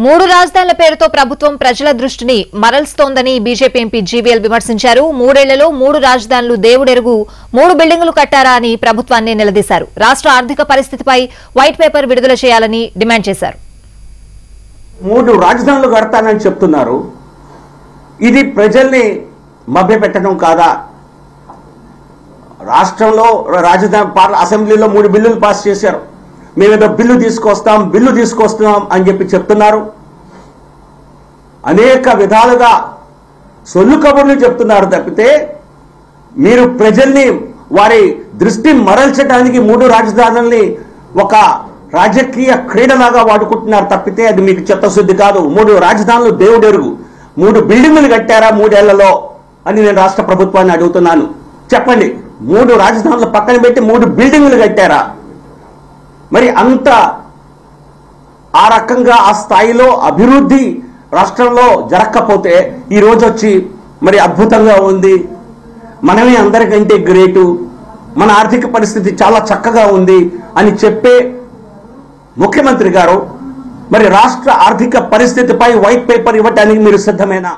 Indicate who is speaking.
Speaker 1: మూడు రాజధానుల పేరుతో ప్రభుత్వం ప్రజల దృష్టిని మరల్స్తోందని బీజేపీ ఎంపీ జీవీఎల్ విమర్శించారు. మూడేళ్ళలో మూడు రాజధానులు దేవుడెరుగు మూడు బిల్డింగులు కట్టారా అని ప్రభుత్వాన్ని నిలదీశారు. రాష్ట్ర ఆర్థిక పరిస్థితిపై వైట్ పేపర్ విడుదల చేయాలని డిమాండ్ చేశారు.
Speaker 2: మూడు రాజధానులు కడతానని చెప్తున్నారు. ఇది ప్రజల్ని మభ్యపెట్టడం కాదా? రాష్ట్రంలో రాజధాని పార్ల అసెంబ్లీలో మూడు బిల్లులు పాస్ చేశారు. మేమేదో బిల్లు తీసుకొస్తాం బిల్లు తీసుకొస్తున్నాం అని చెప్పి చెప్తున్నారు. అనేక విధాలుగా సొల్లు కబుర్లు చెప్తున్నారు తప్పితే మీరు ప్రజల్ని వారి దృష్టి మరల్చడానికి మూడు రాజధానుల్ని ఒక రాజకీయ క్రీడలాగా వాడుకుంటున్నారు తప్పితే అది మీకు చిత్తశుద్ధి కాదు. మూడు రాజధానులు దేవుడెరుగు. మూడు బిల్డింగులు కట్టారా మూడేళ్ళలో అని నేను రాష్ట్ర ప్రభుత్వాన్ని అడుగుతున్నాను. చెప్పండి మూడు రాజధానులు పక్కన పెట్టి మూడు బిల్డింగులు కట్టారా? మరి అంత ఆ రకంగా ఆ స్థాయిలో అభివృద్ధి రాష్ట్రంలో జరగకపోతే ఈ రోజు వచ్చి మరి అద్భుతంగా ఉంది. మనమే అందరికంటే గ్రేటు. మన ఆర్థిక పరిస్థితి చాలా చక్కగా ఉంది అని చెప్పే ముఖ్యమంత్రి గారు మరి రాష్ట్ర ఆర్థిక పరిస్థితిపై వైట్ పేపర్ ఇవ్వటానికి మీరు సిద్ధమేనా?